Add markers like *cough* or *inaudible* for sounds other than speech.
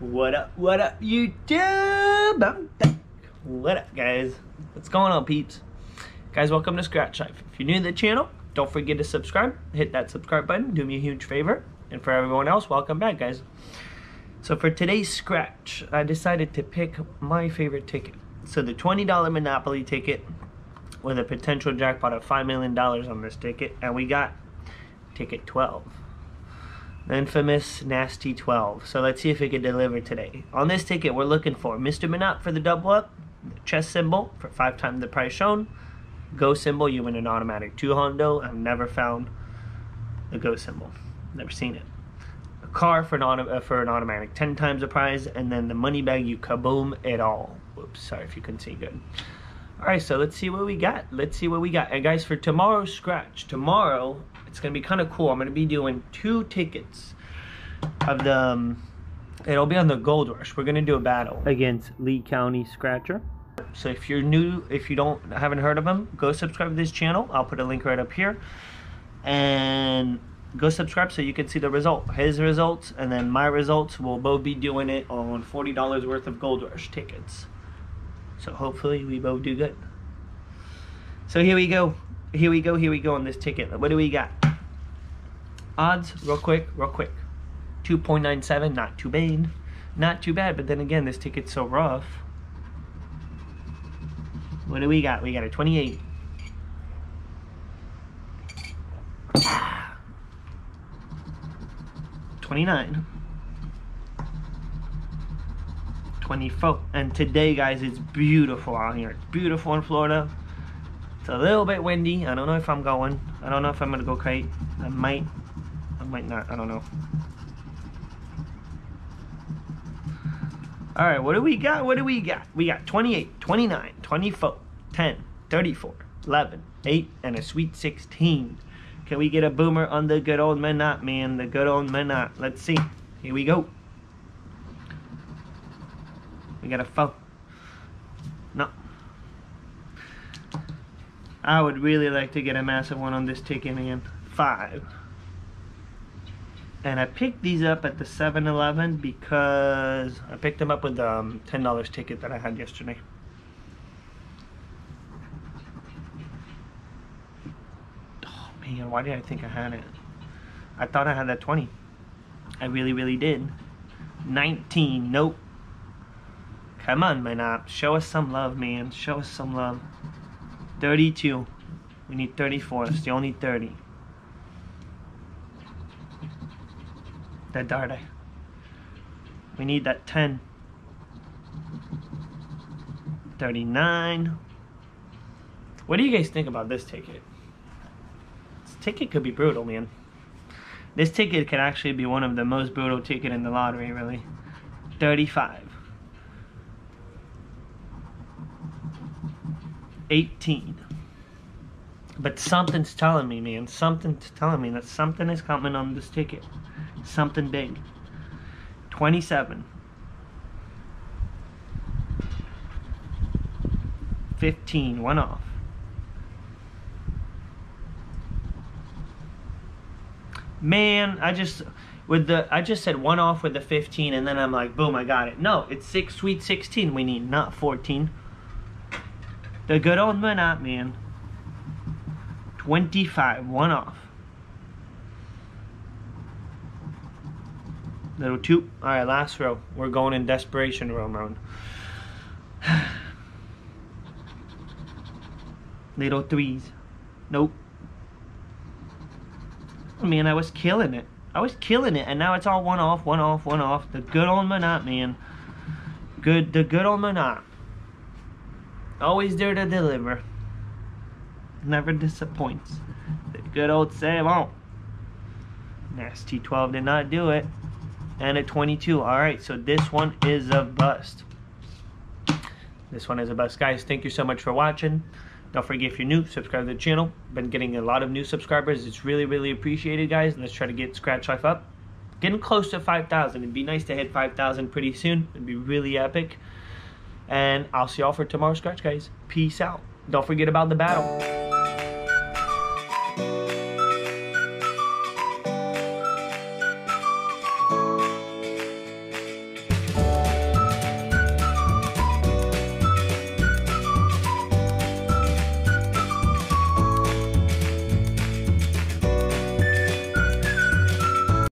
What up, what up, YouTube? I'm back. What up, guys? What's going on, peeps? Guys, welcome to Scratch Life. If you're new to the channel, don't forget to subscribe. Hit that subscribe button. Do me a huge favor. And for everyone else, welcome back, guys. So for today's Scratch, I decided to pick my favorite ticket. So the $20 Monopoly ticket with a potential jackpot of $5 million on this ticket. And we got ticket 12 the infamous Nasty 12. So let's see if we can deliver today. On this ticket, we're looking for Mr. Minot for the double up, chess symbol for five times the price shown, go symbol, you win an automatic two hondo. I've never found the go symbol, never seen it. A car for an, auto, uh, for an automatic 10 times the price, and then the money bag, you kaboom it all. Whoops, sorry if you couldn't see good. All right, so let's see what we got. Let's see what we got. And guys, for tomorrow's scratch, tomorrow it's gonna be kind of cool. I'm gonna be doing two tickets of the. Um, it'll be on the Gold Rush. We're gonna do a battle against Lee County Scratcher. So if you're new, if you don't haven't heard of him, go subscribe to this channel. I'll put a link right up here, and go subscribe so you can see the result, his results, and then my results. We'll both be doing it on forty dollars worth of Gold Rush tickets. So hopefully we both do good. So here we go. Here we go, here we go on this ticket. What do we got? Odds, real quick, real quick. 2.97, not too bad. Not too bad, but then again, this ticket's so rough. What do we got? We got a 28. *sighs* 29. 24. And today, guys, it's beautiful out here. It's beautiful in Florida. It's a little bit windy. I don't know if I'm going. I don't know if I'm going to go kite. I might. I might not. I don't know. All right, what do we got? What do we got? We got 28, 29, 24, 10, 34, 11, 8, and a sweet 16. Can we get a boomer on the good old Menat, man? The good old Menat. Let's see. Here we go. We got a four. No. I would really like to get a massive one on this ticket, man. Five. And I picked these up at the 7-Eleven because I picked them up with the um, $10 ticket that I had yesterday. Oh man, why did I think I had it? I thought I had that 20. I really, really did. 19, nope. Come on, man. up. Show us some love, man. Show us some love. 32. We need 34. It's the only 30. That dart. We need that 10. 39. What do you guys think about this ticket? This ticket could be brutal, man. This ticket could actually be one of the most brutal ticket in the lottery, really. 35. 18. But something's telling me, man. Something's telling me that something is coming on this ticket. Something big. 27. 15. One off. Man, I just with the I just said one off with the 15 and then I'm like boom I got it. No, it's six sweet 16 we need, not 14. The good old Minot man. 25, one off. Little two. Alright, last row. We're going in desperation row mode. *sighs* Little threes. Nope. Man, I was killing it. I was killing it, and now it's all one off, one off, one off. The good old Minot, man. Good, the good old Minot. Always there to deliver. Never disappoints. The good old Savon. Nasty 12 did not do it. And a 22. Alright, so this one is a bust. This one is a bust. Guys, thank you so much for watching. Don't forget if you're new, subscribe to the channel. Been getting a lot of new subscribers. It's really, really appreciated, guys. And Let's try to get Scratch Life up. Getting close to 5,000. It'd be nice to hit 5,000 pretty soon. It'd be really epic. And I'll see y'all for tomorrow's Scratch, guys. Peace out. Don't forget about the battle.